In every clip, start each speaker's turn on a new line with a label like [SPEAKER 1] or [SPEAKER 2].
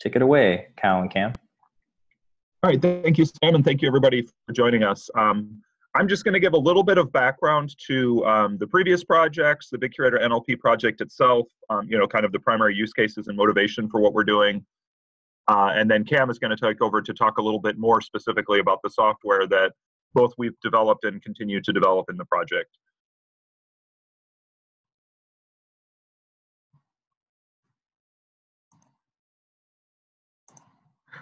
[SPEAKER 1] take it away, Cal and Cam.
[SPEAKER 2] All right, thank you, Sam, and thank you everybody for joining us. Um, I'm just going to give a little bit of background to um, the previous projects, the BitCurator NLP project itself, um, you know, kind of the primary use cases and motivation for what we're doing. Uh, and then Cam is going to take over to talk a little bit more specifically about the software that both we've developed and continue to develop in the project.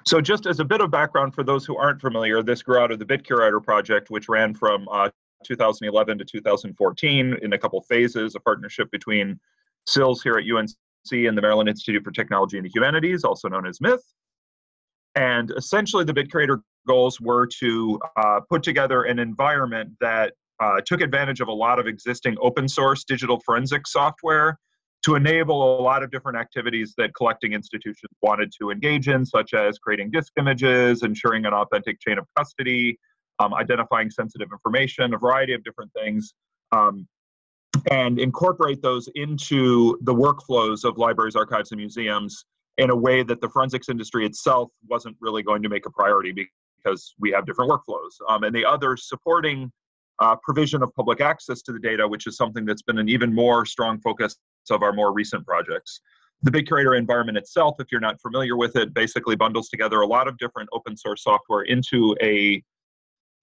[SPEAKER 2] So just as a bit of background for those who aren't familiar, this grew out of the BitCurator project, which ran from uh, 2011 to 2014 in a couple phases, a partnership between SILS here at UNC and the Maryland Institute for Technology and the Humanities, also known as MITH. And essentially the BitCurator goals were to uh, put together an environment that uh, took advantage of a lot of existing open source digital forensic software to enable a lot of different activities that collecting institutions wanted to engage in, such as creating disk images, ensuring an authentic chain of custody, um, identifying sensitive information, a variety of different things, um, and incorporate those into the workflows of libraries, archives, and museums in a way that the forensics industry itself wasn't really going to make a priority because we have different workflows. Um, and the other supporting uh, provision of public access to the data, which is something that's been an even more strong focus of our more recent projects. The BitCurator environment itself, if you're not familiar with it, basically bundles together a lot of different open source software into a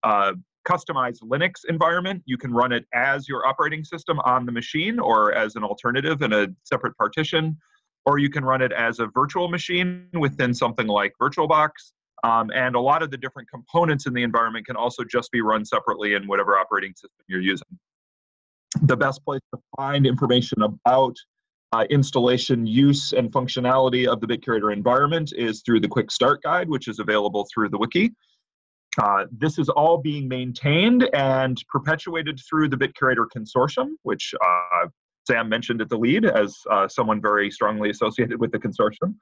[SPEAKER 2] uh, customized Linux environment. You can run it as your operating system on the machine or as an alternative in a separate partition, or you can run it as a virtual machine within something like VirtualBox. Um, and a lot of the different components in the environment can also just be run separately in whatever operating system you're using the best place to find information about uh, installation use and functionality of the BitCurator environment is through the Quick Start Guide, which is available through the wiki. Uh, this is all being maintained and perpetuated through the BitCurator Consortium, which uh, Sam mentioned at the lead as uh, someone very strongly associated with the consortium.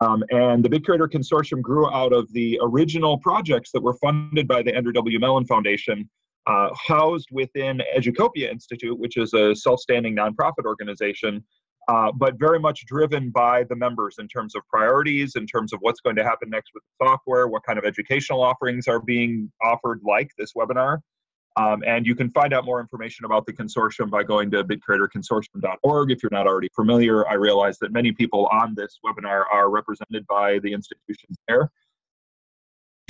[SPEAKER 2] Um, and the BitCurator Consortium grew out of the original projects that were funded by the Andrew W. Mellon Foundation uh, housed within Educopia Institute, which is a self standing nonprofit organization, uh, but very much driven by the members in terms of priorities, in terms of what's going to happen next with the software, what kind of educational offerings are being offered, like this webinar. Um, and you can find out more information about the consortium by going to bitcuratorconsortium.org if you're not already familiar. I realize that many people on this webinar are represented by the institutions there.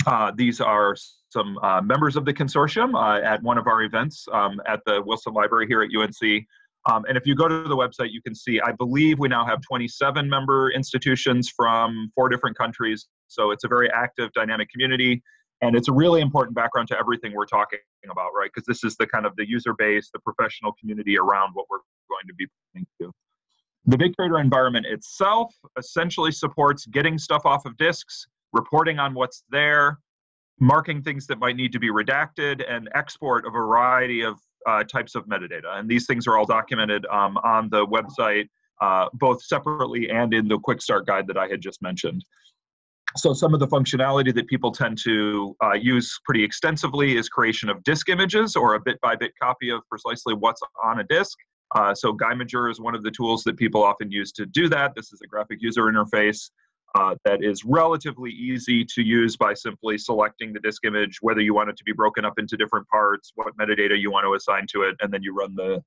[SPEAKER 2] Uh, these are some uh, members of the consortium uh, at one of our events um, at the Wilson Library here at UNC. Um, and if you go to the website, you can see, I believe we now have 27 member institutions from four different countries. So it's a very active, dynamic community. And it's a really important background to everything we're talking about, right? Because this is the kind of the user base, the professional community around what we're going to be pointing to. The BitCurator environment itself essentially supports getting stuff off of disks, reporting on what's there, marking things that might need to be redacted, and export a variety of uh, types of metadata. And these things are all documented um, on the website, uh, both separately and in the quick start guide that I had just mentioned. So some of the functionality that people tend to uh, use pretty extensively is creation of disk images or a bit-by-bit -bit copy of precisely what's on a disk. Uh, so Guymager is one of the tools that people often use to do that. This is a graphic user interface uh, that is relatively easy to use by simply selecting the disk image, whether you want it to be broken up into different parts, what metadata you want to assign to it, and then you run the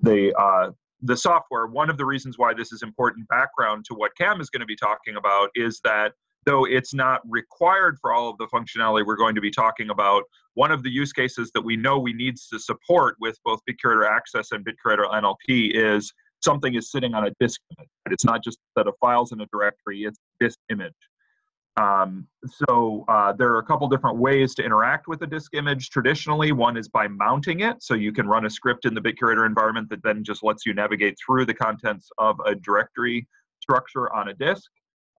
[SPEAKER 2] the uh, the software. One of the reasons why this is important background to what Cam is going to be talking about is that though it's not required for all of the functionality we're going to be talking about, one of the use cases that we know we need to support with both BitCurator Access and BitCurator NLP is something is sitting on a disk image. It's not just a set of files in a directory, it's disk image. Um, so uh, there are a couple different ways to interact with a disk image. Traditionally, one is by mounting it. So you can run a script in the BitCurator environment that then just lets you navigate through the contents of a directory structure on a disk.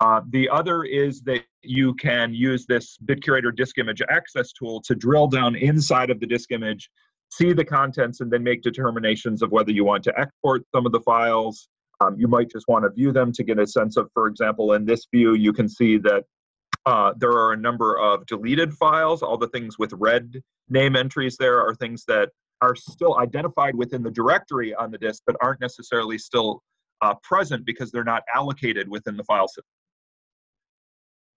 [SPEAKER 2] Uh, the other is that you can use this BitCurator disk image access tool to drill down inside of the disk image see the contents and then make determinations of whether you want to export some of the files. Um, you might just want to view them to get a sense of, for example, in this view, you can see that uh, there are a number of deleted files. All the things with red name entries there are things that are still identified within the directory on the disk, but aren't necessarily still uh, present because they're not allocated within the file system.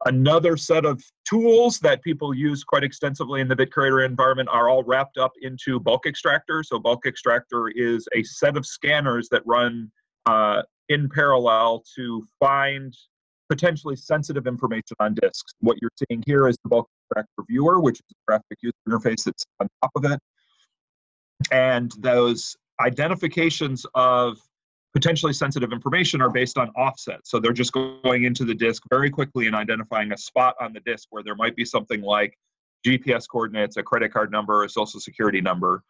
[SPEAKER 2] Another set of tools that people use quite extensively in the BitCurator environment are all wrapped up into Bulk Extractor. So, Bulk Extractor is a set of scanners that run uh, in parallel to find potentially sensitive information on disks. What you're seeing here is the Bulk Extractor Viewer, which is a graphic user interface that's on top of it. And those identifications of potentially sensitive information are based on offset. So they're just going into the disk very quickly and identifying a spot on the disk where there might be something like GPS coordinates, a credit card number, a social security number.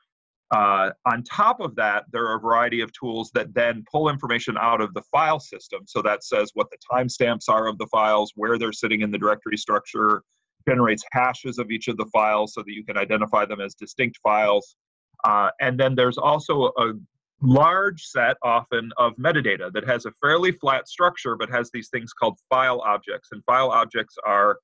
[SPEAKER 2] Uh, on top of that, there are a variety of tools that then pull information out of the file system. So that says what the timestamps are of the files, where they're sitting in the directory structure, generates hashes of each of the files so that you can identify them as distinct files. Uh, and then there's also a large set often of metadata that has a fairly flat structure but has these things called file objects. And file objects are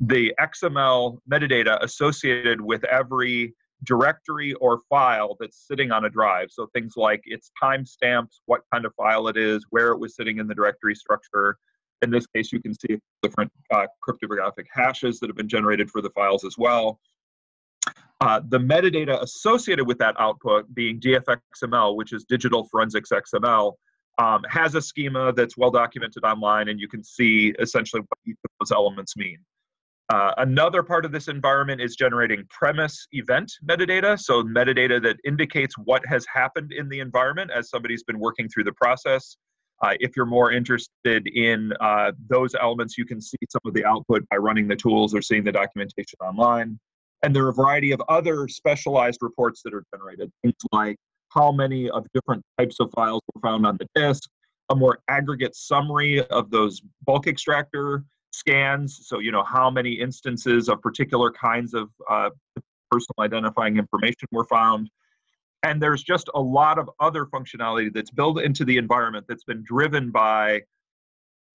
[SPEAKER 2] the xml metadata associated with every directory or file that's sitting on a drive. So things like its timestamps what kind of file it is where it was sitting in the directory structure. In this case you can see different uh, cryptographic hashes that have been generated for the files as well uh, the metadata associated with that output, being DFXML, which is Digital Forensics XML, um, has a schema that's well documented online, and you can see essentially what each of those elements mean. Uh, another part of this environment is generating PREMIS event metadata, so metadata that indicates what has happened in the environment as somebody's been working through the process. Uh, if you're more interested in uh, those elements, you can see some of the output by running the tools or seeing the documentation online. And there are a variety of other specialized reports that are generated, things like how many of different types of files were found on the disk, a more aggregate summary of those bulk extractor scans. So, you know, how many instances of particular kinds of uh, personal identifying information were found. And there's just a lot of other functionality that's built into the environment that's been driven by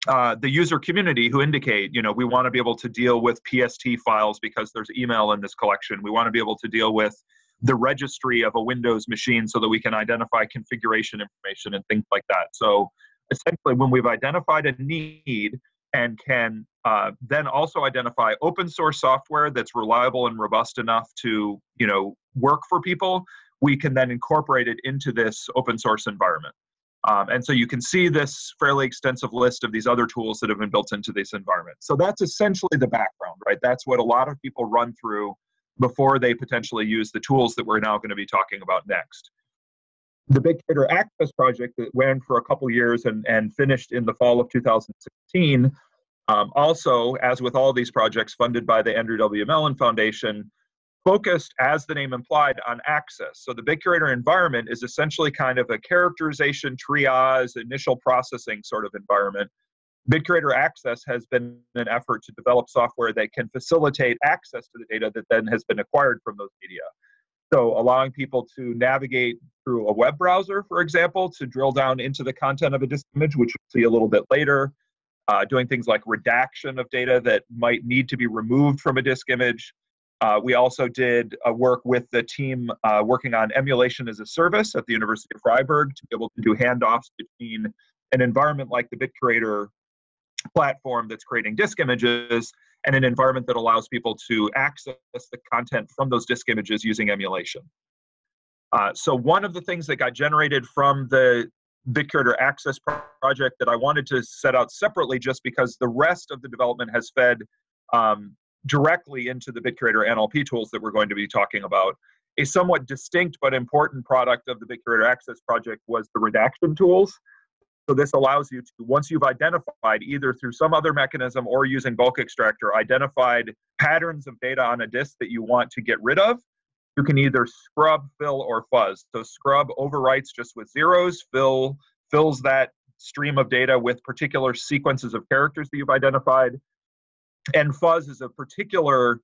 [SPEAKER 2] uh, the user community who indicate, you know, we want to be able to deal with PST files because there's email in this collection. We want to be able to deal with the registry of a Windows machine so that we can identify configuration information and things like that. So essentially, when we've identified a need and can uh, then also identify open source software that's reliable and robust enough to, you know, work for people, we can then incorporate it into this open source environment. Um, and so you can see this fairly extensive list of these other tools that have been built into this environment. So that's essentially the background, right? That's what a lot of people run through before they potentially use the tools that we're now going to be talking about next. The BitCurator Access project that ran for a couple years and, and finished in the fall of 2016, um, also, as with all these projects funded by the Andrew W. Mellon Foundation, focused, as the name implied, on access. So the BitCurator environment is essentially kind of a characterization, triage, initial processing sort of environment. BitCurator Access has been an effort to develop software that can facilitate access to the data that then has been acquired from those media. So allowing people to navigate through a web browser, for example, to drill down into the content of a disk image, which we'll see a little bit later, uh, doing things like redaction of data that might need to be removed from a disk image, uh, we also did a work with the team uh, working on emulation as a service at the University of Freiburg to be able to do handoffs between an environment like the BitCurator platform that's creating disk images and an environment that allows people to access the content from those disk images using emulation. Uh, so one of the things that got generated from the BitCurator Access project that I wanted to set out separately just because the rest of the development has fed um, directly into the BitCurator NLP tools that we're going to be talking about. A somewhat distinct but important product of the BitCurator Access project was the redaction tools. So this allows you to, once you've identified either through some other mechanism or using bulk extractor, identified patterns of data on a disk that you want to get rid of, you can either scrub, fill, or fuzz. So scrub overwrites just with zeros, fill fills that stream of data with particular sequences of characters that you've identified, and fuzz is a particular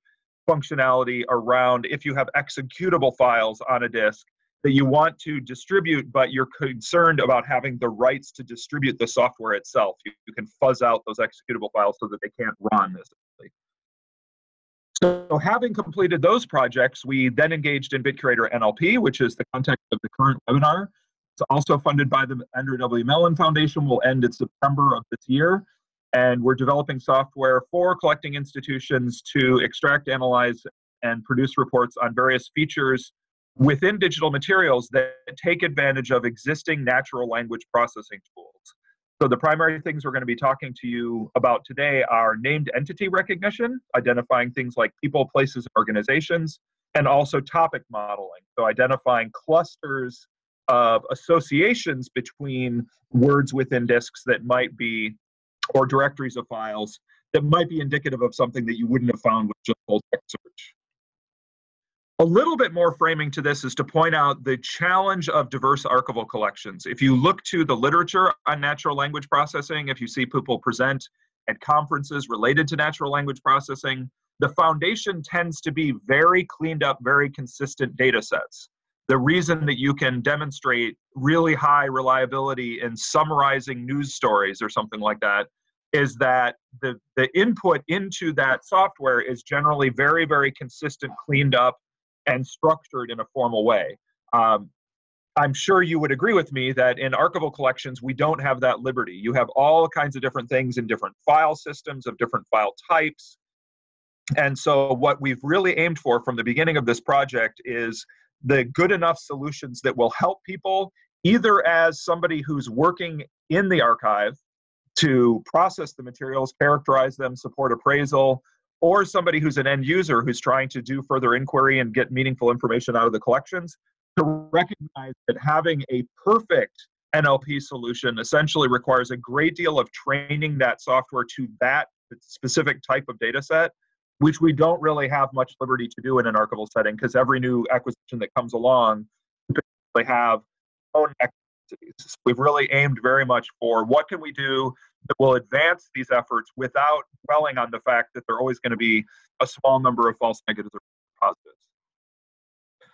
[SPEAKER 2] functionality around if you have executable files on a disk that you want to distribute, but you're concerned about having the rights to distribute the software itself. You, you can fuzz out those executable files so that they can't run, essentially. So having completed those projects, we then engaged in BitCurator NLP, which is the context of the current webinar. It's also funded by the Andrew W. Mellon Foundation, will end in September of this year. And we're developing software for collecting institutions to extract, analyze, and produce reports on various features within digital materials that take advantage of existing natural language processing tools. So the primary things we're going to be talking to you about today are named entity recognition, identifying things like people, places, organizations, and also topic modeling. So identifying clusters of associations between words within disks that might be, or directories of files that might be indicative of something that you wouldn't have found with just full text search. A little bit more framing to this is to point out the challenge of diverse archival collections. If you look to the literature on natural language processing, if you see people present at conferences related to natural language processing, the foundation tends to be very cleaned up, very consistent data sets. The reason that you can demonstrate really high reliability in summarizing news stories or something like that is that the, the input into that software is generally very, very consistent, cleaned up, and structured in a formal way. Um, I'm sure you would agree with me that in archival collections, we don't have that liberty. You have all kinds of different things in different file systems of different file types. And so, what we've really aimed for from the beginning of this project is the good enough solutions that will help people, either as somebody who's working in the archive to process the materials, characterize them, support appraisal, or somebody who's an end user who's trying to do further inquiry and get meaningful information out of the collections to recognize that having a perfect NLP solution essentially requires a great deal of training that software to that specific type of data set, which we don't really have much liberty to do in an archival setting because every new acquisition that comes along, they have own activities. We've really aimed very much for what can we do that will advance these efforts without dwelling on the fact that there are always going to be a small number of false negatives or positives.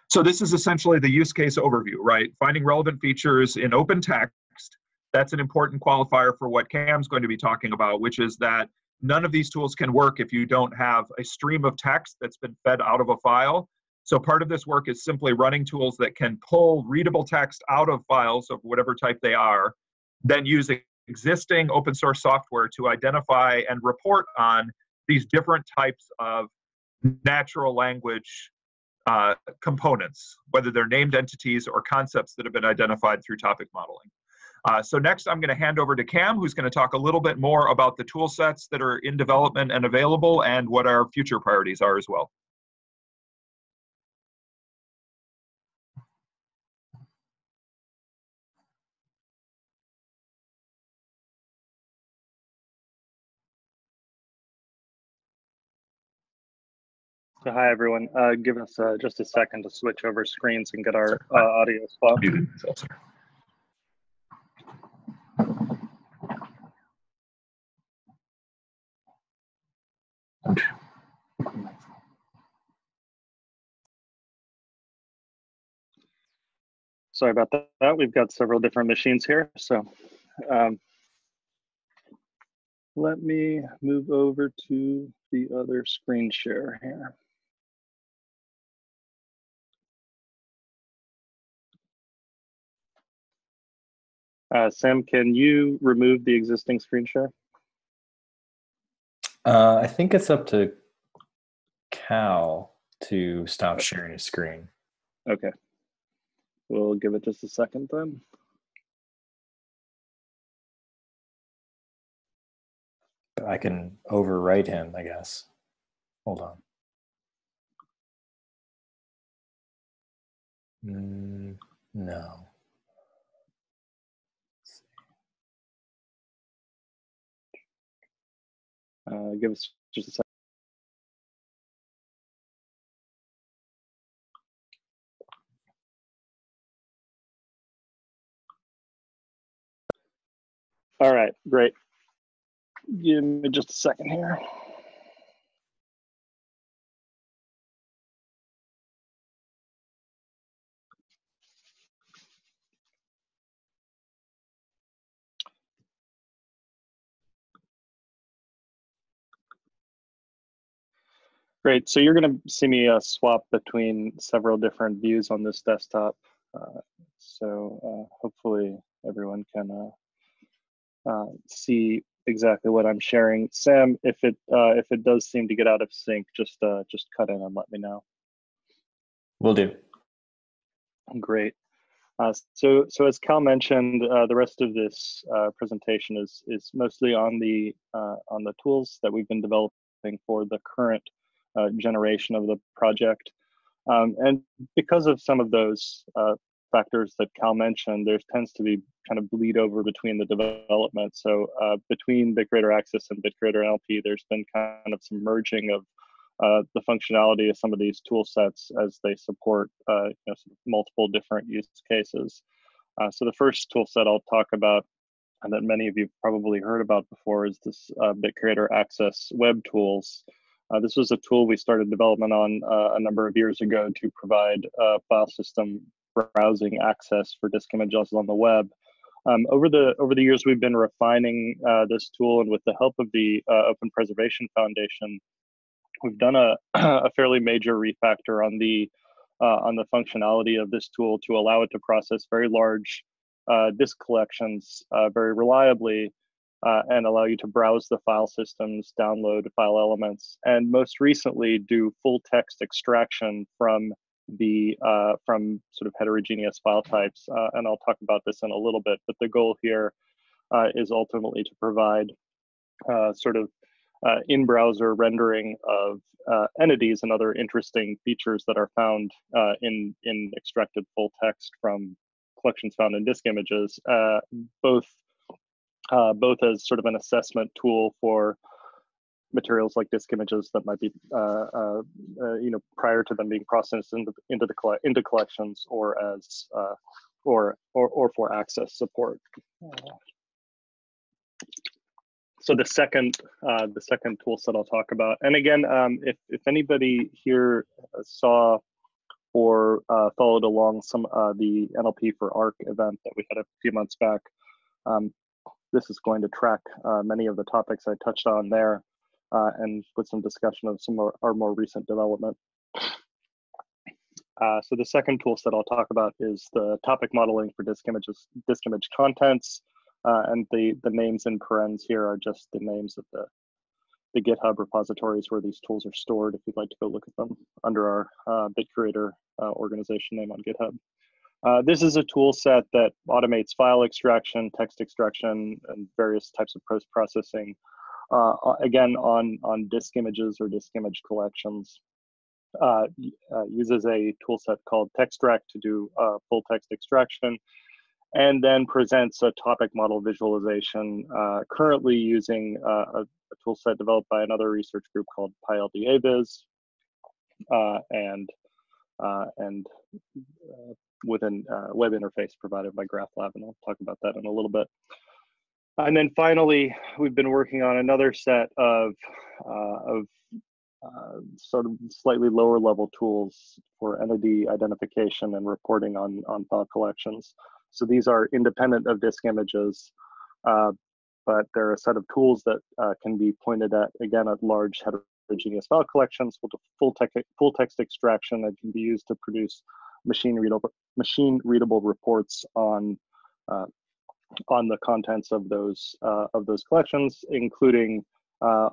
[SPEAKER 2] So this is essentially the use case overview, right? Finding relevant features in open text. That's an important qualifier for what Cam's going to be talking about, which is that none of these tools can work if you don't have a stream of text that's been fed out of a file. So part of this work is simply running tools that can pull readable text out of files of whatever type they are, then using existing open source software to identify and report on these different types of natural language uh, components, whether they're named entities or concepts that have been identified through topic modeling. Uh, so next I'm going to hand over to Cam, who's going to talk a little bit more about the tool sets that are in development and available and what our future priorities are as well.
[SPEAKER 3] So hi everyone. Uh, give us uh, just a second to switch over screens and get our uh, audio swapped. Sorry about that. We've got several different machines here. So um, let me move over to the other screen share here. Uh, Sam, can you remove the existing screen share?
[SPEAKER 1] Uh, I think it's up to Cal to stop sharing his screen.
[SPEAKER 3] Okay. We'll give it just a second then.
[SPEAKER 1] I can overwrite him, I guess. Hold on. Mm, no.
[SPEAKER 3] Uh, give us just a second. All right, great. Give me just a second here. Great. So you're going to see me uh, swap between several different views on this desktop. Uh, so uh, hopefully everyone can uh, uh, see exactly what I'm sharing. Sam, if it uh, if it does seem to get out of sync, just uh, just cut in and let me know.
[SPEAKER 1] Will do.
[SPEAKER 3] Great. Uh, so, so as Cal mentioned, uh, the rest of this uh, presentation is is mostly on the uh, on the tools that we've been developing for the current uh, generation of the project. Um, and because of some of those uh, factors that Cal mentioned, there tends to be kind of bleed over between the development. So between BitCurator Access and BitCurator NLP, there's been kind of some merging of uh, the functionality of some of these tool sets as they support uh, you know, multiple different use cases. Uh, so the first tool set I'll talk about and that many of you probably heard about before is this uh, BitCurator Access Web Tools. Uh, this was a tool we started development on uh, a number of years ago to provide file system browsing access for disk images on the web. Um, over the over the years, we've been refining this tool, and with the help of the Open Preservation Foundation, we've done a, a fairly major refactor on the uh, on the functionality of this tool to allow it to process very large uh, disk collections uh, very reliably uh, and allow you to browse the file systems, download file elements, and most recently do full text extraction from the uh, from sort of heterogeneous file types. Uh, and I'll talk about this in a little bit, but the goal here is ultimately to provide sort of uh, in-browser rendering of uh, entities and other interesting features that are found uh, in in extracted full text from collections found in disk images, uh, both uh, both as sort of an assessment tool for materials like disk images that might be uh, you know prior to them being processed into into the into collections or as or, or or for access support. So the second uh, the second tool set I'll talk about, and again, um, if if anybody here saw or uh, followed along some uh, the NLP for ARC event that we had a few months back, um, this is going to track uh, many of the topics I touched on there, uh, and with some discussion of some of our more recent development. Uh, so the second tool set I'll talk about is the topic modeling for disk images, disk image contents. Uh, and the, the names in parens here are just the names of the, the GitHub repositories where these tools are stored if you'd like to go look at them under our uh, BitCurator uh, organization name on GitHub. Uh, this is a tool set that automates file extraction, text extraction, and various types of post-processing, uh, again, on, on disk images or disk image collections. Uh, uses a tool set called Textract to do full text extraction and then presents a topic model visualization uh, currently using uh, a, a tool set developed by another research group called pyLDAvis uh, and, uh, and uh, with a uh, web interface provided by GraphLab, and I'll talk about that in a little bit. And then finally, we've been working on another set of, of sort of slightly lower level tools for entity identification and reporting on, on file collections. So these are independent of disk images, uh, but they're a set of tools that uh, can be pointed at, again, at large heterogeneous file collections full, full text extraction that can be used to produce machine readable, machine readable reports on uh, on the contents of those uh, of those collections, including uh,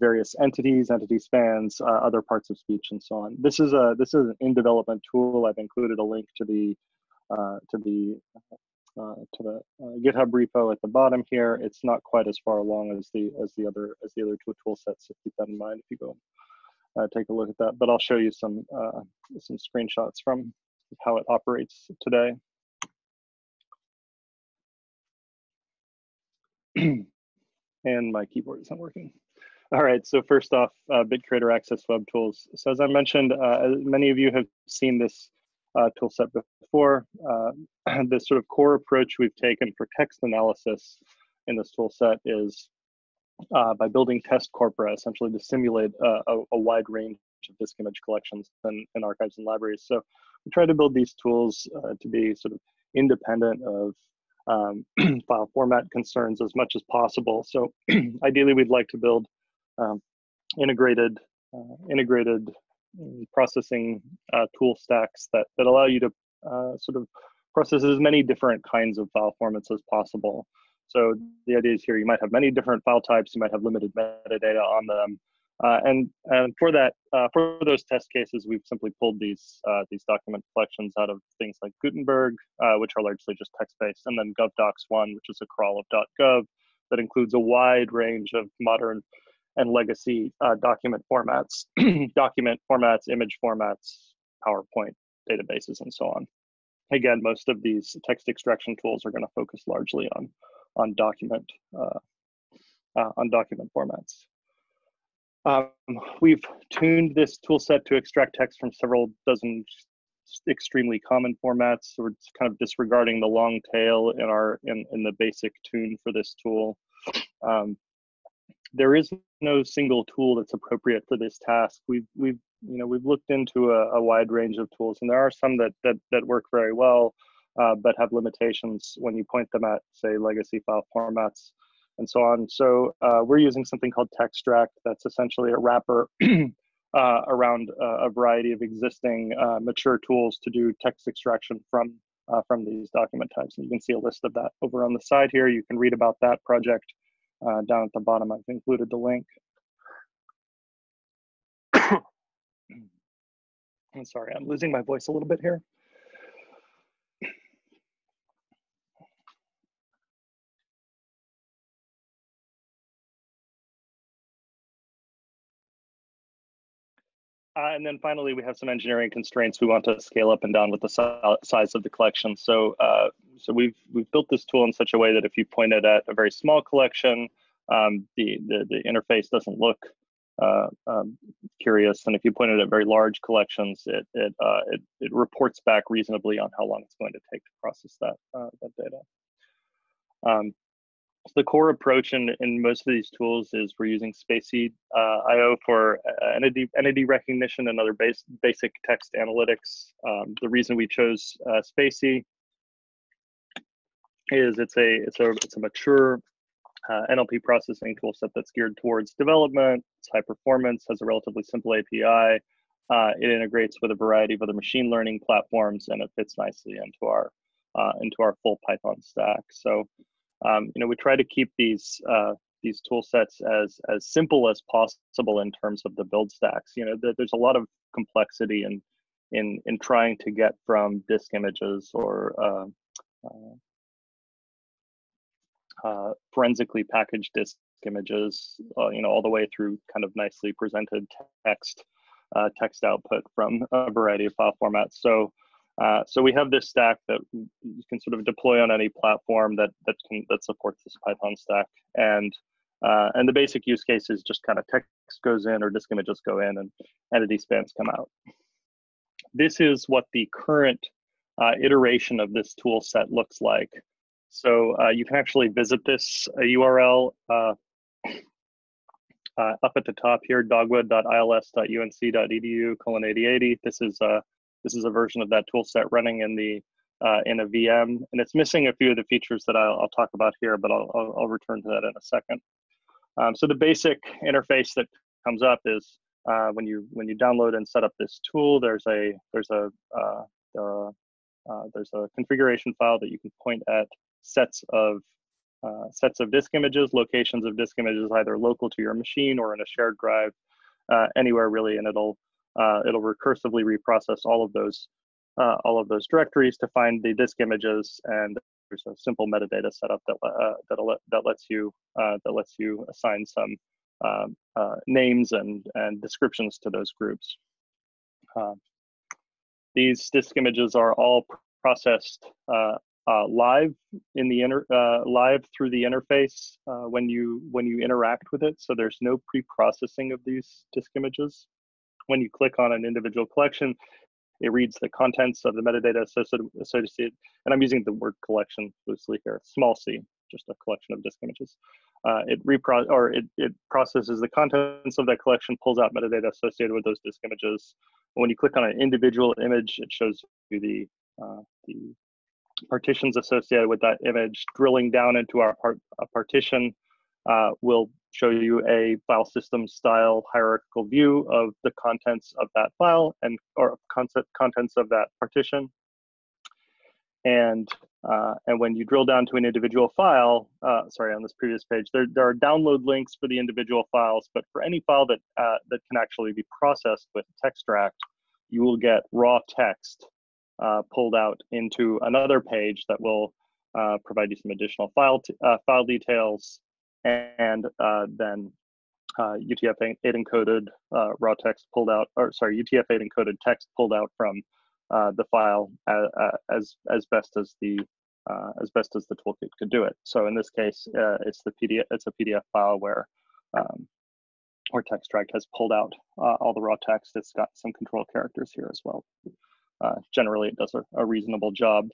[SPEAKER 3] various entities, entity spans, uh, other parts of speech, and so on. This is a this is an in development tool. I've included a link to the uh, to the uh, to the GitHub repo at the bottom here. It's not quite as far along as the as the other as the other tool sets. So keep that in mind if you go uh, take a look at that. But I'll show you some uh, some screenshots from how it operates today. and my keyboard isn't working. All right, so first off, uh, BitCurator Access Web Tools. So as I mentioned, uh, many of you have seen this uh, tool set before. Uh, the sort of core approach we've taken for text analysis in this tool set is uh, by building test corpora, essentially to simulate a, a, wide range of disk image collections and, and, archives and libraries. So we try to build these tools uh, to be sort of independent of um, file format concerns as much as possible. So ideally, we'd like to build um, integrated uh, integrated processing uh, tool stacks that, that allow you to uh, sort of process as many different kinds of file formats as possible. So the idea is here you might have many different file types, you might have limited metadata on them. Uh, and, and for that, uh, for those test cases, we've simply pulled these uh, these document collections out of things like Gutenberg, uh, which are largely just text-based, and then GovDocs1, which is a crawl of .gov that includes a wide range of modern and legacy uh, document formats, document formats, image formats, PowerPoint databases, and so on. Again, most of these text extraction tools are going to focus largely on on document uh, uh, on document formats. Um, we've tuned this tool set to extract text from several dozen extremely common formats. So we're kind of disregarding the long tail in our in, in the basic tune for this tool. Um, there is no single tool that's appropriate for this task. We've we've you know we've looked into a, a wide range of tools, and there are some that that that work very well, uh, but have limitations when you point them at say legacy file formats and so on. So uh, we're using something called Textract. That's essentially a wrapper uh, around uh, a variety of existing uh, mature tools to do text extraction from uh, from these document types. And you can see a list of that over on the side here. You can read about that project down at the bottom. I've included the link. I'm sorry, I'm losing my voice a little bit here. Uh, and then finally, we have some engineering constraints. We want to scale up and down with the size of the collection. So, uh, so we've we've built this tool in such a way that if you point it at a very small collection, um, the, the the interface doesn't look uh, um, curious, and if you point it at very large collections, it it, uh, it it reports back reasonably on how long it's going to take to process that uh, that data. Um, so the core approach in, in most of these tools is we're using spaCy uh, IO for uh, entity, entity recognition and other base, basic text analytics. Um, the reason we chose uh, spaCy is it's a it's a it's a mature uh, NLP processing tool set that's geared towards development. It's high performance, has a relatively simple API. Uh, it integrates with a variety of other machine learning platforms, and it fits nicely into our uh, into our full Python stack. So um, you know, we try to keep these uh, these tool sets as as simple as possible in terms of the build stacks. You know, the, there's a lot of complexity in in in trying to get from disk images or uh, uh, uh forensically packaged disk images, uh, you know, all the way through kind of nicely presented text uh, text output from a variety of file formats. So uh, so we have this stack that you can sort of deploy on any platform that that can that supports this Python stack, and uh, and the basic use case is just kind of text goes in or disk images go in and entity spans come out. This is what the current uh, iteration of this tool set looks like. So uh, you can actually visit this URL uh, up at the top here, dogwood.ils.unc.edu colon 8080. This is a this is a version of that tool set running in the uh, in a VM, and it's missing a few of the features that I'll, I'll talk about here, but I'll, I'll, I'll, return to that in a second. Um, so the basic interface that comes up is uh, when you when you download and set up this tool, there's a there's a uh, there are, uh, there's a configuration file that you can point at sets of uh, sets of disk images, locations of disk images, either local to your machine or in a shared drive, uh, anywhere really, and it'll uh, it'll recursively reprocess all of those uh, all of those directories to find the disk images and there's a simple metadata setup that uh, that that lets you uh, that lets you assign some um, uh, names and and descriptions to those groups. Uh, these disk images are all processed live in the inter live through the interface when you when you interact with it. So there's no pre-processing of these disk images when you click on an individual collection, it reads the contents of the metadata associated, and I'm using the word collection loosely here, small c, just a collection of disk images. Uh, it repro or it, it processes the contents of that collection, pulls out metadata associated with those disk images. When you click on an individual image, it shows you the uh, the partitions associated with that image. Drilling down into our part, partition uh, will show you a file system style hierarchical view of the contents of that file and or concept contents of that partition. And Uh, and when you drill down to an individual file, uh, sorry, on this previous page, there, there are download links for the individual files, but for any file that, uh, that can actually be processed with Textract, you will get raw text uh, pulled out into another page that will uh, provide you some additional file, uh, file details and then UTF-8 encoded raw text pulled out, or sorry, UTF-8 encoded text pulled out from uh, the file uh, uh, as as best as the uh, as best as the toolkit could do it. So in this case, uh, it's the PDF. It's a PDF file where um, where Textract has pulled out all the raw text. It's got some control characters here as well. generally, it does a, a reasonable job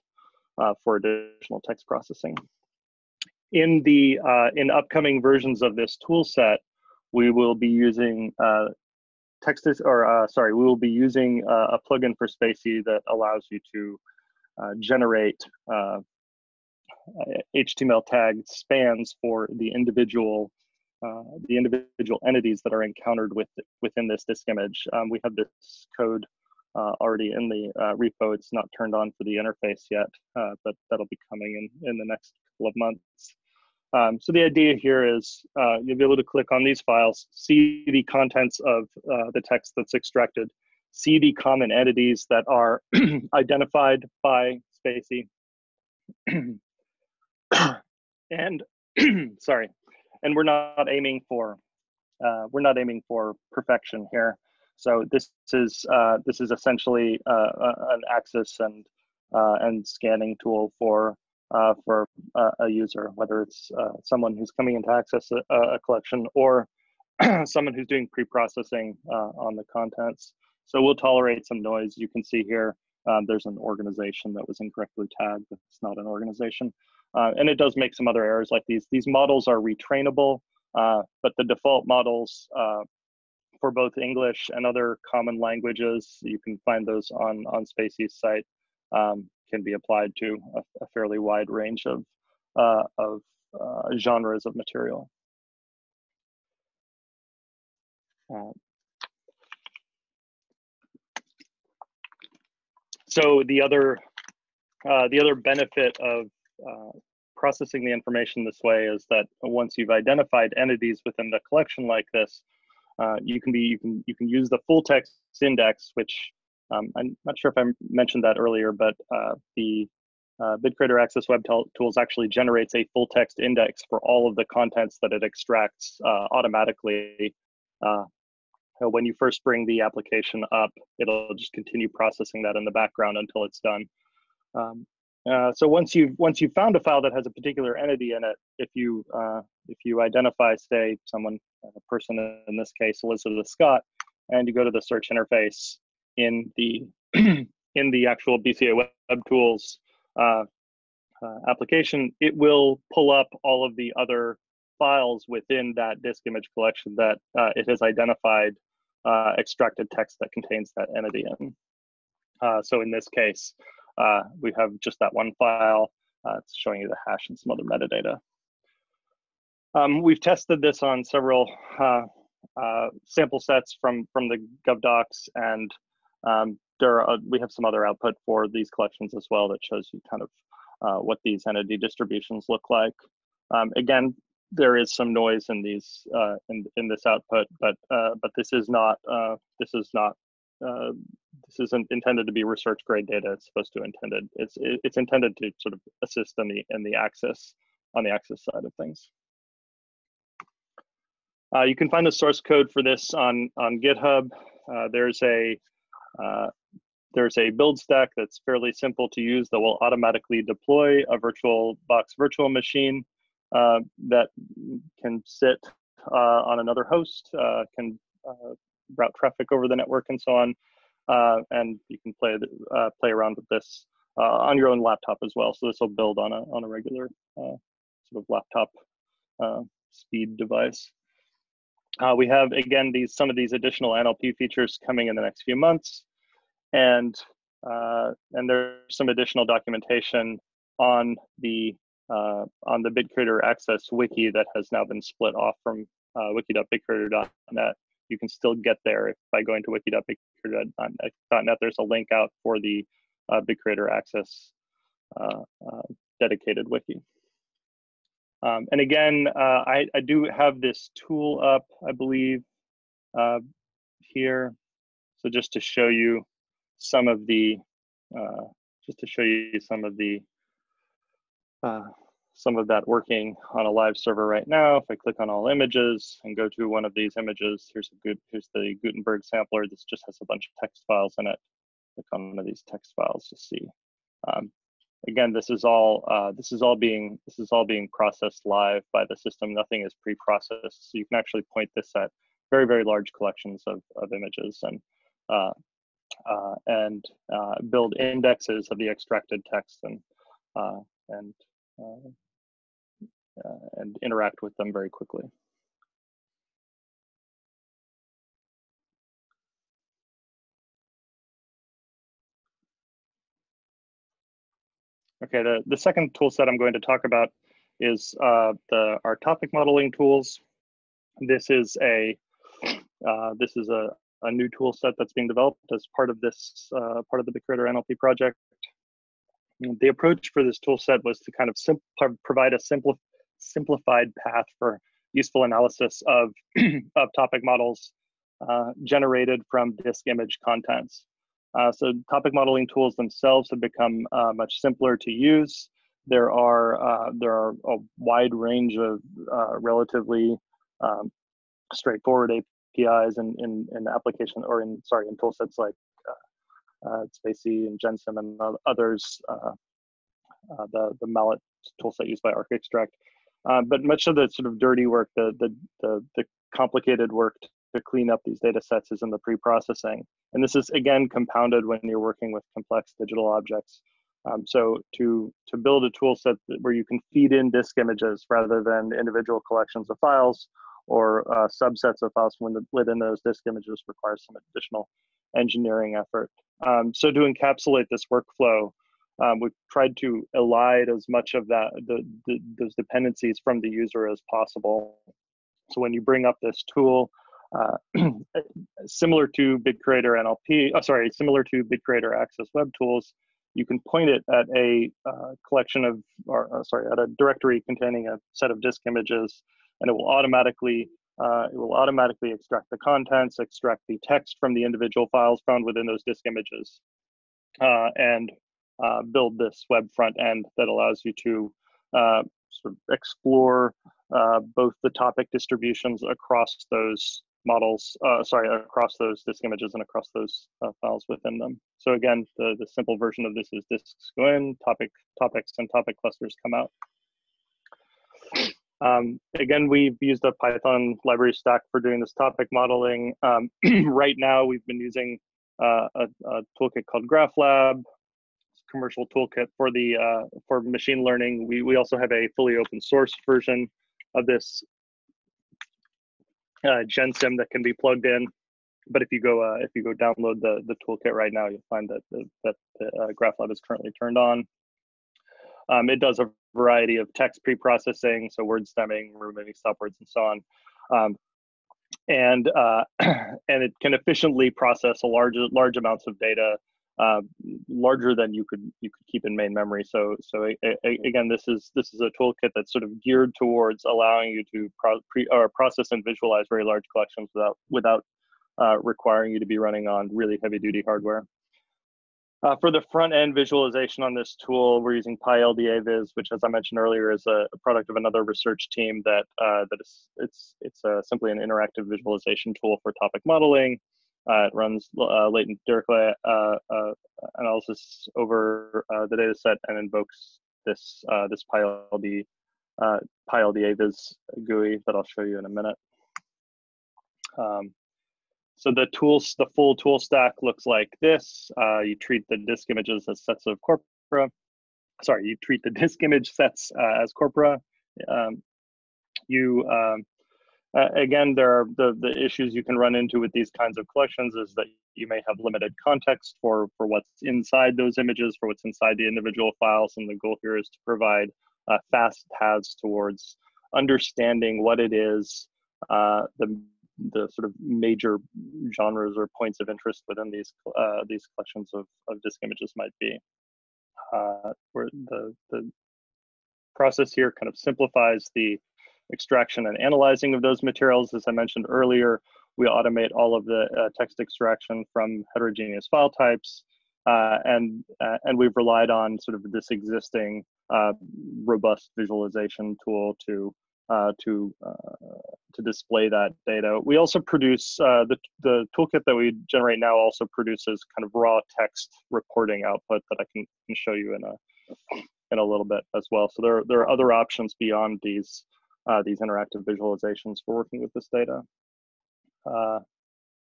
[SPEAKER 3] for additional text processing. In the in upcoming versions of this tool set, we will be using uh, text or uh, sorry, we will be using uh, a plugin for spaCy that allows you to uh, generate HTML uh, tagged spans for the individual uh, the individual entities that are encountered with within this disk image. Um, we have this code uh, already in the repo. It's not turned on for the interface yet, but that'll be coming in in the next couple of months. Um, so the idea here is uh, you'll be able to click on these files, see the contents of uh, the text that's extracted, see the common entities that are identified by spaCy, and sorry, and we're not aiming for uh, we're not aiming for perfection here. So this is uh, this is essentially uh, an access and uh, and scanning tool for uh, for uh, a user, whether it's uh, someone who's coming in to access a, a collection or someone who's doing pre-processing uh, on the contents. So we'll tolerate some noise. You can see here, um, there's an organization that was incorrectly tagged. It's not an organization. Uh, and it does make some other errors like these. These models are retrainable, but the default models for both English and other common languages, you can find those on, on spaCy's site. Um, can be applied to a, a fairly wide range of, uh, of uh, genres of material. Uh, so the other, uh, the other benefit of uh, processing the information this way is that once you've identified entities within the collection like this, uh, you can be you can you can use the full text index, which um, I'm not sure if I mentioned that earlier, but uh, the uh, Access Web Tools actually generates a full text index for all of the contents that it extracts uh, automatically. Uh, when you first bring the application up, it'll just continue processing that in the background until it's done. Um, uh, so once you've once you've found a file that has a particular entity in it, if you uh, if you identify, say, someone, a person in this case, Elizabeth Scott, and you go to the search interface, in the in the actual BCA Web Tools uh, uh, application, it will pull up all of the other files within that disk image collection that uh, it has identified uh, extracted text that contains that entity in. Uh, so in this case, uh, we have just that one file. it's showing you the hash and some other metadata. Um, we've tested this on several sample sets from, from the GovDocs and um, there are, we have some other output for these collections as well that shows you kind of uh, what these entity distributions look like. Um, again, there is some noise in these uh, in in this output, but uh, but this is not uh, this is not uh, this isn't intended to be research grade data. It's supposed to intended it's it's intended to sort of assist in the in the access on the access side of things. Uh, you can find the source code for this on on GitHub. there's a uh, there's a build stack that's fairly simple to use that will automatically deploy a VirtualBox virtual machine uh, that can sit uh, on another host, uh, can uh, route traffic over the network and so on. Uh, and you can play play around with this on your own laptop as well. So this will build on a on a regular sort of laptop speed device. Uh, we have again these some of these additional NLP features coming in the next few months, and uh, and there's some additional documentation on the uh, on the BitCurator Access wiki that has now been split off from uh, wiki.bitcurator.net. You can still get there by going to wiki.bitcurator.net. There's a link out for the uh, BitCurator Access uh, uh, dedicated wiki. Um, and again, uh, I, I do have this tool up, I believe, uh, here. So just to show you some of the, uh, just to show you some of the, uh, some of that working on a live server right now. If I click on all images and go to one of these images, here's a good, here's the Gutenberg sampler. This just has a bunch of text files in it. Click on one of these text files to see. Um, again, this is all uh, this is all being this is all being processed live by the system. Nothing is pre-processed, so you can actually point this at very very large collections of of images and uh, uh, and uh, build indexes of the extracted text and uh, and uh, and interact with them very quickly. Okay, the, the second tool set I'm going to talk about is uh, the our topic modeling tools. This is a uh, this is a, a new tool set that's being developed as part of this uh, part of the BitCurator NLP project. The approach for this tool set was to kind of provide a simple simplified path for useful analysis of of topic models uh, generated from disk image contents. Uh, so topic modeling tools themselves have become uh, much simpler to use. There are uh, there are a wide range of uh, relatively um, straightforward APIs in, in, in application or in sorry in tool sets like uh, uh, spaCy and Gensim and others. the the mallet toolset used by ArchExtract. but much of the sort of dirty work, the the the, the complicated work to clean up these data sets is in the pre-processing. And this is again compounded when you're working with complex digital objects. Um, so to, to build a tool set where you can feed in disk images rather than individual collections of files or uh, subsets of files when the, within those disk images requires some additional engineering effort. Um, so to encapsulate this workflow, um, we've tried to elide as much of that, the, the, those dependencies from the user as possible. So when you bring up this tool, uh, similar to BitCurator NLP, oh, sorry, similar to BitCurator Access Web Tools, you can point it at a uh, collection of, or uh, sorry, at a directory containing a set of disk images, and it will automatically uh, it will automatically extract the contents, extract the text from the individual files found within those disk images, uh, and uh, build this web front end that allows you to sort of explore both the topic distributions across those models, uh, sorry, across those disk images and across those uh, files within them. So again, the, the simple version of this is disks go in, topic topics and topic clusters come out. Um, again, we've used a Python library stack for doing this topic modeling. Um, right now, we've been using uh, a, a, toolkit called GraphLab, commercial toolkit for the uh, for machine learning. We we also have a fully open source version of this uh, GenSim that can be plugged in. But if you go uh, if you go download the the toolkit right now, you'll find that the, that the uh, GraphLab is currently turned on. Um, it does a variety of text pre-processing, so word stemming, removing stop words, and so on. Um, and uh, and it can efficiently process a large large amounts of data uh, larger than you could you could keep in main memory. So so again, this is this is a toolkit that's sort of geared towards allowing you to pro, pre, or process and visualize very large collections without without uh, requiring you to be running on really heavy duty hardware. Uh, for the front end visualization on this tool, we're using pyLDAvis, which, as I mentioned earlier, is a, a product of another research team that uh, that is it's it's uh, simply an interactive visualization tool for topic modeling. Uh, it runs uh, latent Dirichlet uh, uh, analysis over uh, the data set and invokes this uh, this PyLD uh, pyLDAvis GUI that I'll show you in a minute. Um, so the tools, the full tool stack looks like this. you treat the disk images as sets of corpora. Sorry, you treat the disk image sets as corpora. Um, you um, uh, again, there are the, the issues you can run into with these kinds of collections is that you may have limited context for, for what's inside those images, for what's inside the individual files. And the goal here is to provide uh, fast paths towards understanding what it is, uh, the, the sort of major genres or points of interest within these, uh, these collections of, of disk images might be. uh, where the, the process here kind of simplifies the extraction and analyzing of those materials. As I mentioned earlier, we automate all of the uh, text extraction from heterogeneous file types, uh, and uh, and we've relied on sort of this existing uh, robust visualization tool to uh, to uh, to display that data. We also produce the the toolkit that we generate now also produces kind of raw text reporting output that I can, can show you in a in a little bit as well. So there there are other options beyond these these interactive visualizations for working with this data. Uh,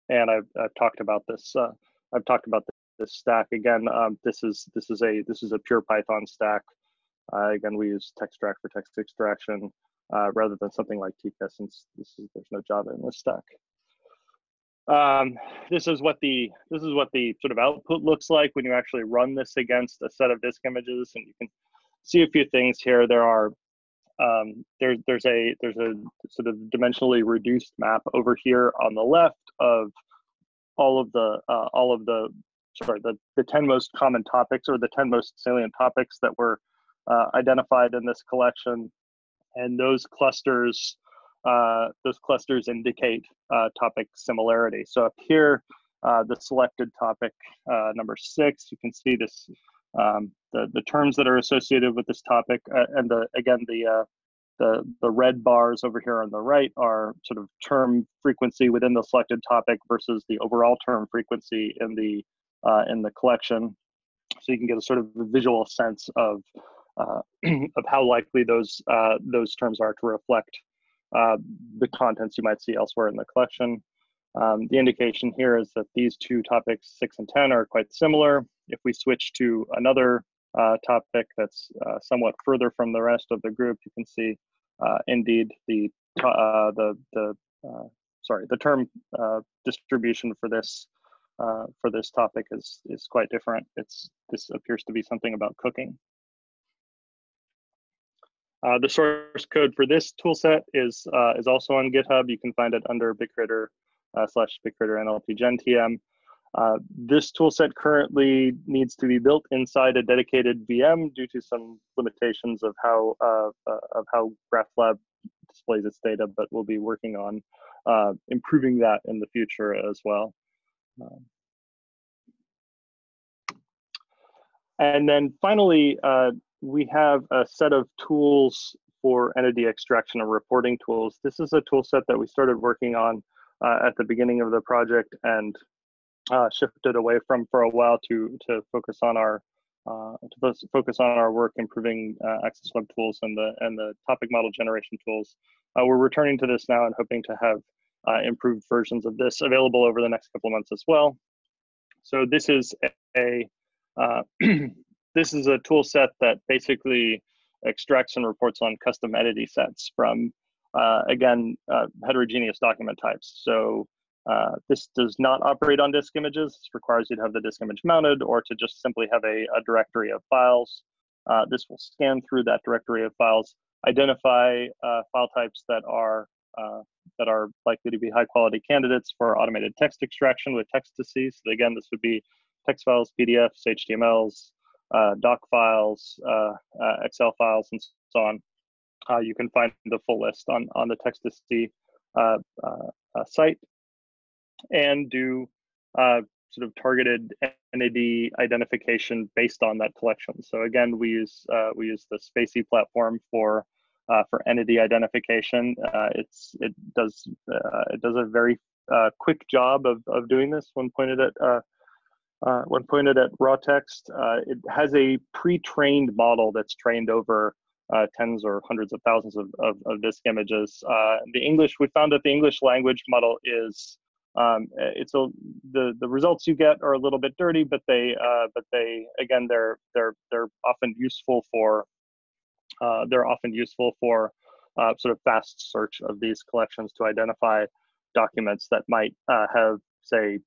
[SPEAKER 3] and I've, I've talked about this. Uh, I've talked about this stack again. Um, this is this is a this is a pure Python stack. Uh, again, we use textract for text extraction uh, rather than something like TCA since this is, there's no Java in this stack. Um, this is what the this is what the sort of output looks like when you actually run this against a set of disk images, and you can see a few things here. There are um, there's there's a there's a sort of dimensionally reduced map over here on the left of all of the uh, all of the sorry the the 10 most common topics or the 10 most salient topics that were uh, identified in this collection. And those clusters uh, those clusters indicate uh, topic similarity. So up here uh, the selected topic uh, number six you can see this um, the, the terms that are associated with this topic. Uh, and the, again, the, uh, the, the red bars over here on the right are sort of term frequency within the selected topic versus the overall term frequency in the, uh, in the collection. So you can get a sort of visual sense of, uh, of how likely those, uh, those terms are to reflect uh, the contents you might see elsewhere in the collection. Um, the indication here is that these two topics, six and 10, are quite similar. If we switch to another uh, topic that's uh, somewhat further from the rest of the group, you can see uh, indeed the uh, the the uh, sorry the term uh, distribution for this for this topic is is quite different. It's this appears to be something about cooking. the source code for this toolset is is also on GitHub. You can find it under BitCurator slash BitCurator NLP Gen TM. Uh, this toolset currently needs to be built inside a dedicated VM due to some limitations of how uh, uh, of how GraphLab displays its data, but we'll be working on uh, improving that in the future as well. Um, and then finally, uh, we have a set of tools for entity extraction and reporting tools. This is a tool set that we started working on at the beginning of the project and uh, shifted away from for a while to to focus on our uh, to focus on our work improving uh, Access Web tools and the and the topic model generation tools. Uh, we're returning to this now and hoping to have uh, improved versions of this available over the next couple of months as well. So this is a, uh, this is a tool set that basically extracts and reports on custom entity sets from again heterogeneous document types. So uh, this does not operate on disk images. This requires you to have the disk image mounted or to just simply have a, a directory of files. Uh, this will scan through that directory of files, identify uh, file types that are uh, that are likely to be high quality candidates for automated text extraction with text to see. So again, this would be text files, PDFs, HTMLs, uh, doc files, Excel files, and so on. You can find the full list on, on the text to see site and do uh, sort of targeted entity identification based on that collection. So again, we use uh, we use the spaCy platform for uh, for entity identification. Uh, it's it does uh, it does a very uh, quick job of of doing this when pointed at. when pointed at raw text, it has a pre-trained model that's trained over tens or hundreds of thousands of, of, of disk images. the English, we found that the English language model is um, it's a the the results you get are a little bit dirty, but they uh, but they again they're they're they're often useful for uh, they're often useful for uh, sort of fast search of these collections to identify documents that might uh, have say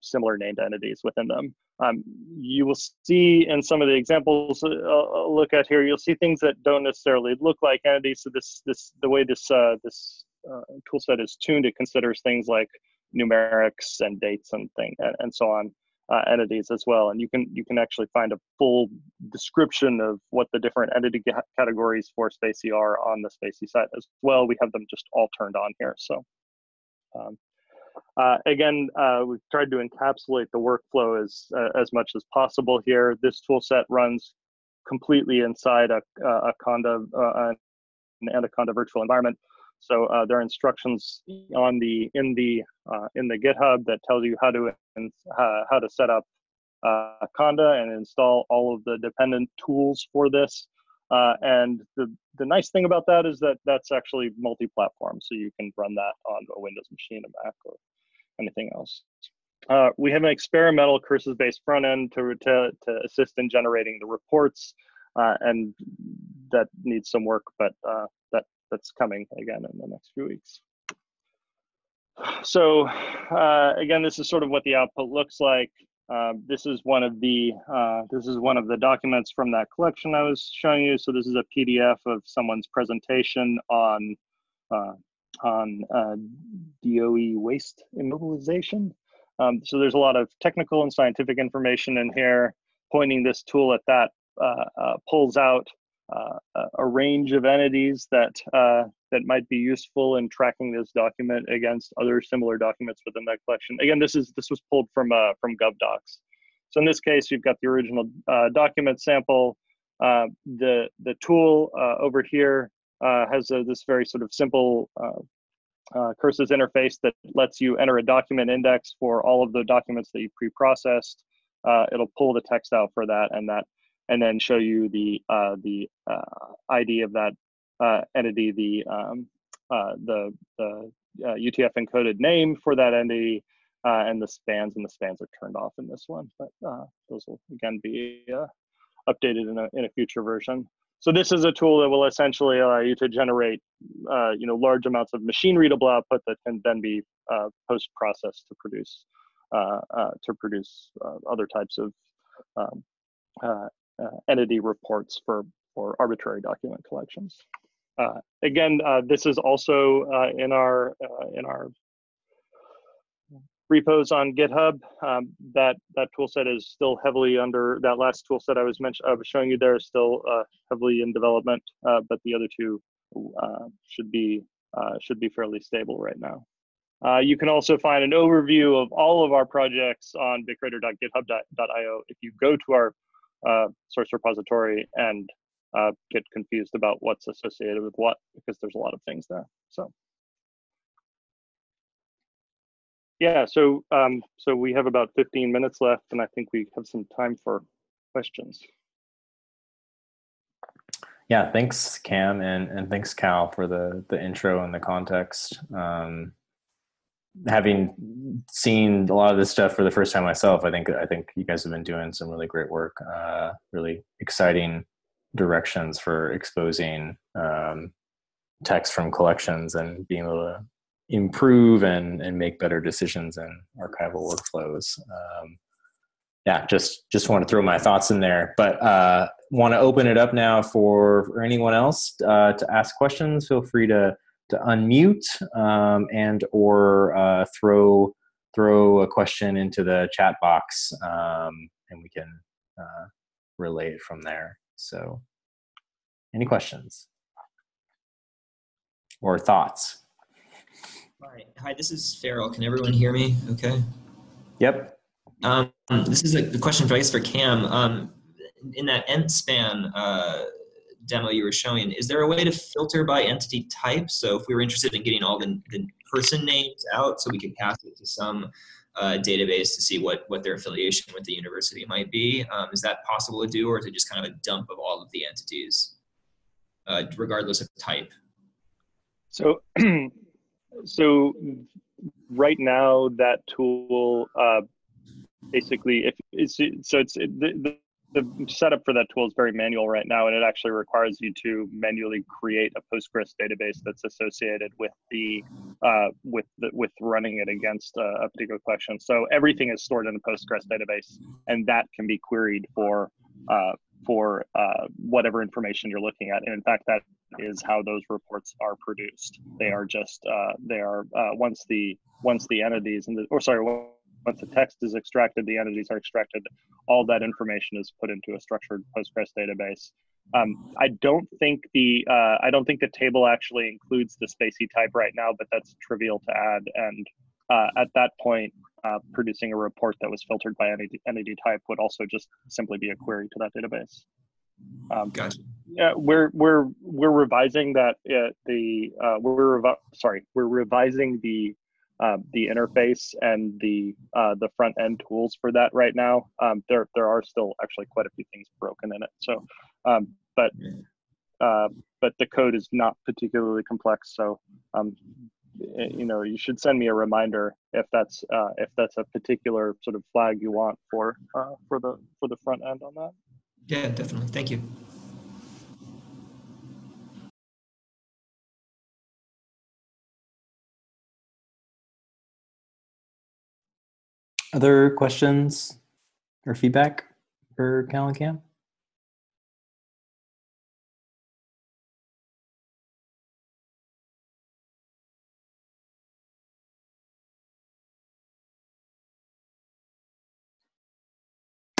[SPEAKER 3] similar named entities within them. Um, you will see in some of the examples uh, I'll look at here, you'll see things that don't necessarily look like entities. So this this the way this uh, this uh, toolset is tuned, it considers things like numerics and dates and thing and, and so on. uh, entities as well. And you can you can actually find a full description of what the different entity categories for spaCy are on the spaCy site as well. We have them just all turned on here. So um, uh, again, uh, we've tried to encapsulate the workflow as uh, as much as possible here. This toolset runs completely inside a, a Conda, uh, an Anaconda virtual environment. So uh, there are instructions on the in the uh, in the GitHub that tells you how to how to set up Conda and install all of the dependent tools for this. Uh, and the the nice thing about that is that that's actually multi-platform, so you can run that on a Windows machine, a Mac, or anything else. Uh, we have an experimental curses-based front end to, to, to assist in generating the reports, and that needs some work, but that that's coming again in the next few weeks. So uh, again, this is sort of what the output looks like. Uh, this is one of the uh, this is one of the documents from that collection I was showing you. So this is a PDF of someone's presentation on uh, on uh, DOE waste immobilization. Um, so there's a lot of technical and scientific information in here, pointing this tool at that uh, pulls out uh, a range of entities that uh, that might be useful in tracking this document against other similar documents within that collection. Again, this is this was pulled from uh, from GovDocs. So in this case, you've got the original uh, document sample. Uh, the the tool uh, over here has a, this very sort of simple curses interface that lets you enter a document index for all of the documents that you pre-processed. it'll pull the text out for that, and that and then show you the uh, the uh, ID of that uh, entity, the um, uh, the the UTF uh, encoded name for that entity, uh, and the spans and the spans are turned off in this one, but those will again be updated in a in a future version. So this is a tool that will essentially allow you to generate, you know, large amounts of machine readable output that can then be post processed to produce to produce other types of um, uh, uh, entity reports for, for arbitrary document collections. Uh, again, uh, this is also in our in our repos on GitHub. Um, that that tool set is still heavily under that last tool set I was mentioned I was showing you there is still uh, heavily in development, uh, but the other two uh, should be should be fairly stable right now. you can also find an overview of all of our projects on bitcurator.github.io. If you go to our uh, source repository and uh, get confused about what's associated with what because there's a lot of things there. So yeah, so um, so we have about 15 minutes left, and I think we have some time for questions.
[SPEAKER 1] Yeah, thanks Cam and and thanks Cal for the the intro and the context. Um, having seen a lot of this stuff for the first time myself, I think I think you guys have been doing some really great work, uh, really exciting directions for exposing um, text from collections and being able to improve and and make better decisions in archival workflows. Um, yeah, just just want to throw my thoughts in there, but uh, want to open it up now for, for anyone else uh, to ask questions. Feel free to to unmute um, and or uh, throw throw a question into the chat box um, and we can uh, relay it from there. So any questions or thoughts?
[SPEAKER 4] Hi, hi, this is Farrell. Can everyone hear me okay?
[SPEAKER 1] Yep.
[SPEAKER 4] Um, this is a, question for, I guess for Cam. Um, in that ent span uh, demo you were showing, is there a way to filter by entity type? So if we were interested in getting all the, the person names out so we could pass it to some uh, database to see what, what their affiliation with the university might be, um, is that possible to do or is it just kind of a dump of all of the entities uh, regardless of type?
[SPEAKER 3] So, so right now that tool uh, basically if it's so it's it, the, the setup for that tool is very manual right now, and it actually requires you to manually create a Postgres database that's associated with the uh, with the, with running it against a, a, particular collection. So everything is stored in a Postgres database, and that can be queried for uh, for uh, whatever information you're looking at. And in fact, that is how those reports are produced. They are just uh, they are uh, once the once the entities and the or sorry once the text is extracted, the entities are extracted, all that information is put into a structured Postgres database. Um, I don't think the uh, I don't think the table actually includes the spaCy type right now, but that's trivial to add. And uh, at that point, uh, producing a report that was filtered by entity, entity type would also just simply be a query to that database.
[SPEAKER 4] Um, gotcha.
[SPEAKER 3] Yeah, we're we're we're revising that uh, the uh, we're revi- sorry we're revising the uh, the interface and the uh, the front end tools for that right now. Um, there there are still actually quite a few things broken in it. So, um, but uh, but the code is not particularly complex. So, um, you know, you should send me a reminder if that's uh, if that's a particular sort of flag you want for uh, for the for the front end on that.
[SPEAKER 4] Yeah, definitely. Thank you.
[SPEAKER 1] Other questions or feedback for Cal and Cam?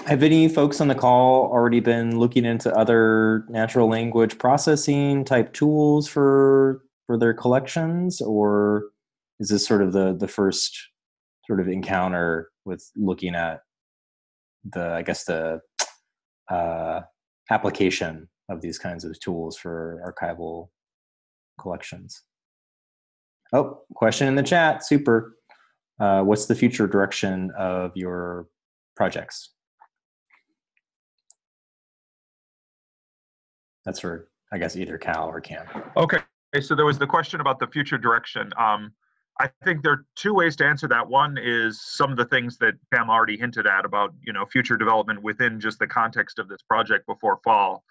[SPEAKER 1] Have any folks on the call already been looking into other natural language processing type tools for for their collections, or is this sort of the the first sort of encounter with looking at the I guess the uh, application of these kinds of tools for archival collections? Oh, question in the chat. Super. Uh, what's the future direction of your projects? That's for, I guess, either Cal or Cam.
[SPEAKER 2] Okay. So there was the question about the future direction. Um, I think there are two ways to answer that. One is some of the things that Cam already hinted at about, you know, future development within just the context of this project before fall.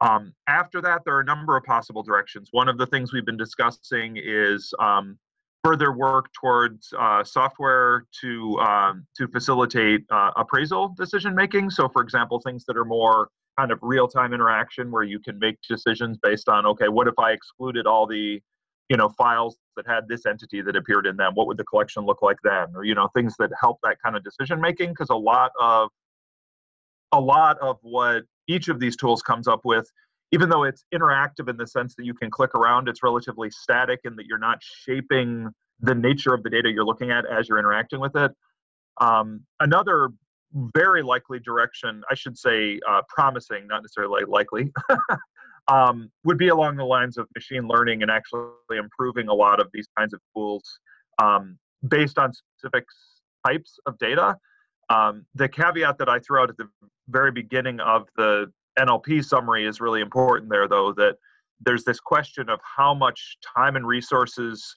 [SPEAKER 2] Um, after that, there are a number of possible directions. One of the things we've been discussing is um, further work towards uh, software to um, to facilitate uh, appraisal decision making. So, for example, things that are more kind of real time interaction where you can make decisions based on okay, what if I excluded all the you know files that had this entity that appeared in them? What would the collection look like then? Or you know things that help that kind of decision making because a lot of a lot of what each of these tools comes up with even though it's interactive in the sense that you can click around, it's relatively static in that you're not shaping the nature of the data you're looking at as you're interacting with it. Um, another very likely direction, I should say uh, promising, not necessarily likely, um, would be along the lines of machine learning and actually improving a lot of these kinds of tools um, based on specific types of data. Um, the caveat that I threw out at the very beginning of the NLP summary is really important there, though, that there's this question of how much time and resources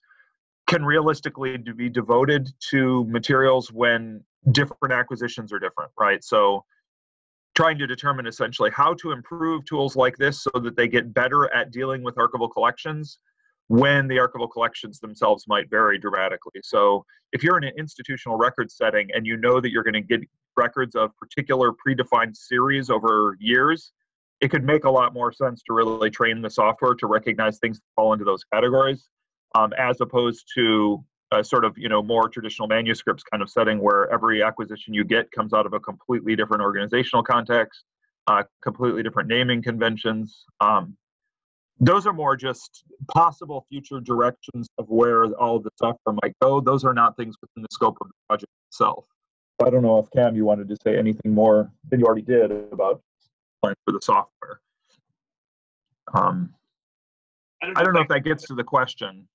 [SPEAKER 2] can realistically be devoted to materials when different acquisitions are different, right? So trying to determine essentially how to improve tools like this so that they get better at dealing with archival collections when the archival collections themselves might vary dramatically. So if you're in an institutional record setting and you know that you're going to get records of particular predefined series over years, it could make a lot more sense to really train the software to recognize things that fall into those categories, um, as opposed to a sort of you know more traditional manuscripts kind of setting where every acquisition you get comes out of a completely different organizational context, uh, completely different naming conventions. Um, those are more just possible future directions of where all the software might go. Those are not things within the scope of the project itself. I don't know if Cam, you wanted to say anything more than you already did about plans for the software. Um, I don't I don't know if that gets to the question.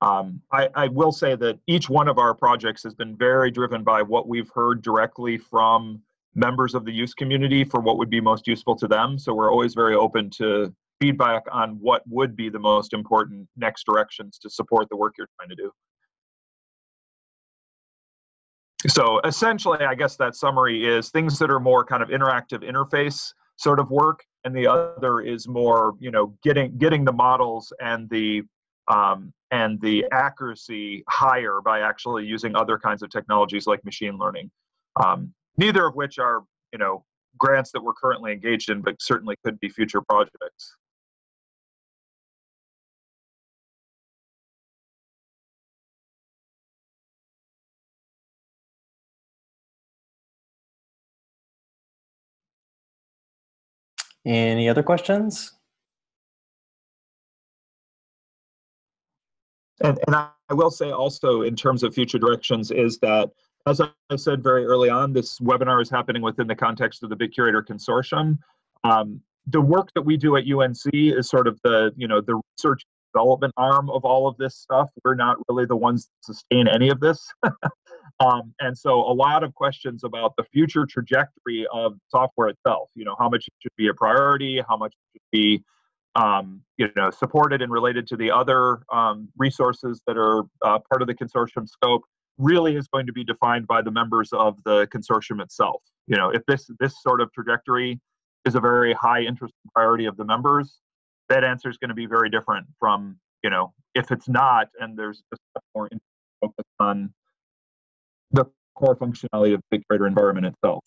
[SPEAKER 2] Um, I, I, will say that each one of our projects has been very driven by what we've heard directly from members of the use community for what would be most useful to them. So we're always very open to feedback on what would be the most important next directions to support the work you're trying to do. So essentially, I guess that summary is things that are more kind of interactive interface sort of work, and the other is more, you know, getting getting the models and the um, and the accuracy higher by actually using other kinds of technologies like machine learning. Um, neither of which are, you know, grants that we're currently engaged in, but certainly could be future projects.
[SPEAKER 1] Any other questions?
[SPEAKER 2] And, and I will say also in terms of future directions is that, as I said very early on, this webinar is happening within the context of the BitCurator Consortium. Um, the work that we do at UNC is sort of the, you know, the research development arm of all of this stuff. We're not really the ones that sustain any of this. um, and so a lot of questions about the future trajectory of software itself, you know, how much it should be a priority, how much it should be um, you know, supported and related to the other um, resources that are uh, part of the consortium scope really is going to be defined by the members of the consortium itself. You know, if this this sort of trajectory is a very high interest priority of the members, that answer is going to be very different from you know if it's not and there's just more focus on the core functionality of the BitCurator environment itself.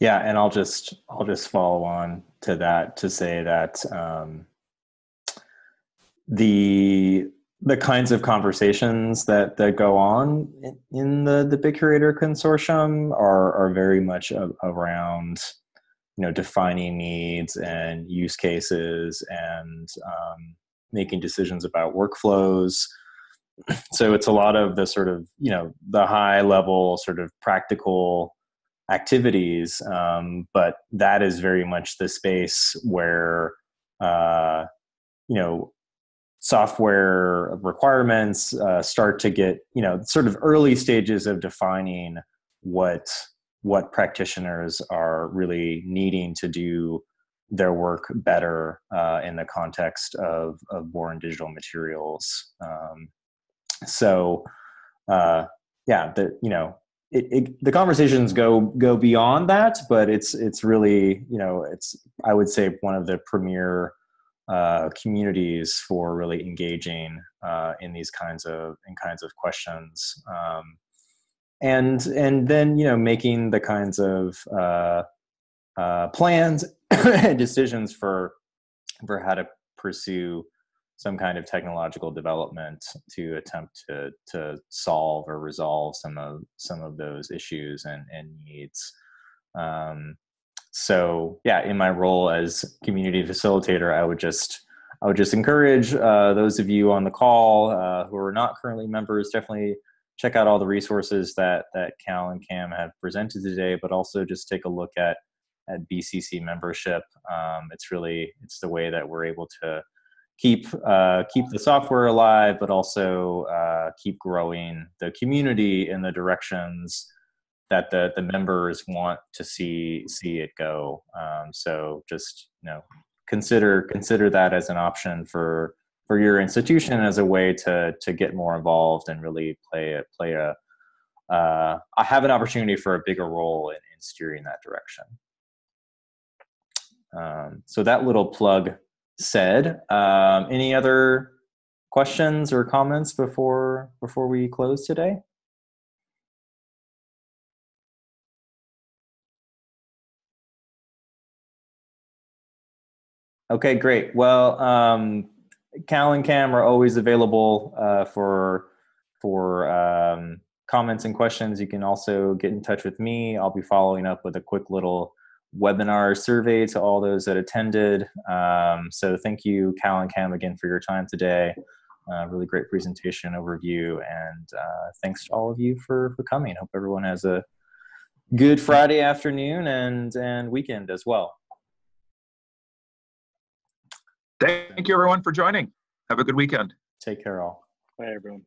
[SPEAKER 1] Yeah, and I'll just I'll just follow on to that to say that um, the the kinds of conversations that that go on in the the BitCurator consortium are are very much a, around you know defining needs and use cases and um, making decisions about workflows. So it's a lot of the sort of you know the high level sort of practical activities um, but that is very much the space where uh, you know software requirements uh, start to get you know sort of early stages of defining what what practitioners are really needing to do their work better uh, in the context of, of born digital materials. Um, so uh, yeah the you know it, it, the conversations go go beyond that, but it's it's really you know it's I would say one of the premier uh, communities for really engaging uh, in these kinds of in kinds of questions, um, and and then you know making the kinds of uh, uh plans and decisions for for how to pursue some kind of technological development to attempt to to solve or resolve some of some of those issues and, and needs. Um, so yeah, in my role as community facilitator, I would just I would just encourage uh, those of you on the call uh, who are not currently members, definitely check out all the resources that that Cal and Cam have presented today, but also just take a look at at BCC membership. Um, it's really it's the way that we're able to keep uh, keep the software alive, but also uh, keep growing the community in the directions that the the members want to see see it go. Um, so just you know consider consider that as an option for for your institution as a way to to get more involved and really play a play a uh, I have an opportunity for a bigger role in, in steering that direction. Um, so that little plug said. Um, any other questions or comments before before we close today? Okay, great. Well, um, Cal and Cam are always available uh, for for um, comments and questions. You can also get in touch with me. I'll be following up with a quick little webinar survey to all those that attended. Um, so thank you, Cal and Cam, again for your time today. Uh, really great presentation overview, and uh, thanks to all of you for for coming. Hope everyone has a good Friday afternoon and and weekend as well.
[SPEAKER 2] Thank you, everyone, for joining. Have a good weekend.
[SPEAKER 1] Take care, all.
[SPEAKER 3] Bye, everyone.